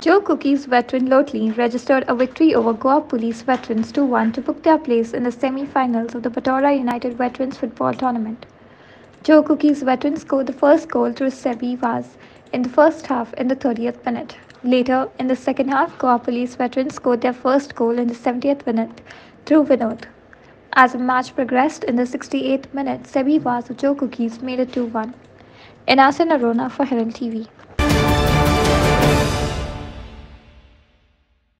Joe Cookies veteran Loutolim registered a victory over Goa Police veterans 2-1 to book their place in the semi-finals of the Batora United Veterans Football Tournament. Joe Cookies veterans scored the first goal through Sebi Vaz in the first half in the 30th minute. Later, in the second half, Goa Police veterans scored their first goal in the 70th minute through Vinod. As the match progressed in the 68th minute, Sebi Vaz of Joe Cookies made it 2-1. In Asan Arona for Herald TV.